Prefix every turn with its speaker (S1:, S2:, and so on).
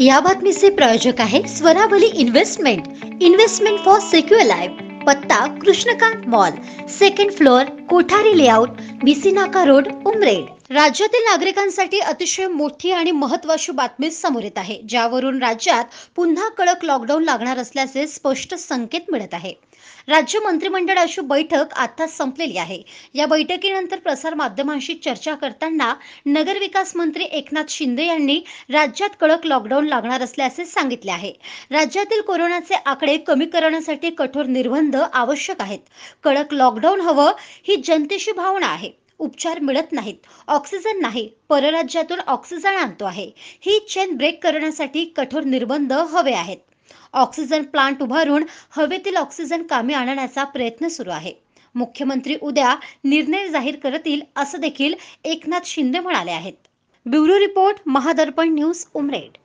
S1: या बातमीचे प्रायोजक आहे Swaravali investment. Investment for secure life. पत्ता Krishnakant mall. Second floor Kothari layout BC नाका रोड उमरेड. राज्यातील नागरिकांसाठी अतिशय मोठी आणि महत्वाची बातमी समोर येत आहे ज्यावरून राज्यात पुन्हा कडक लॉकडाऊन लागणार असल्याचे स्पष्ट संकेत मिळत आहे. राज्य मंत्रिमंडळाची बैठक आता संपलेली आहे. या बैठकीनंतर प्रसार माध्यमांशी चर्चा करताना नगरविकास मंत्री एकनाथ शिंदे यांनी राज्यात कडक लॉकडाऊन लागणार असल्याचे सांगितले आहे. राज्यातील कोरोनाचे आकडे कमी करण्यासाठी कठोर निर्बंध आवश्यक आहेत. कडक लॉकडाऊन हवं ही जनतेची भावना आहे. उपचार मिळत नाहीत. ऑक्सिजन नाही. परराज्यातून ऑक्सिजन आणतो आहे. ही चेन ब्रेक करण्यासाठी कठोर निर्बंध हवे आहेत. ऑक्सिजन प्लांट उभारून हवेतील ऑक्सिजन कामी आणण्याचा प्रयत्न सुरू आहे. मुख्यमंत्री उद्या निर्णय जाहीर करतील असं देखील एकनाथ शिंदे म्हणाले आहेत. Bureau report Mahadarpan news Umred.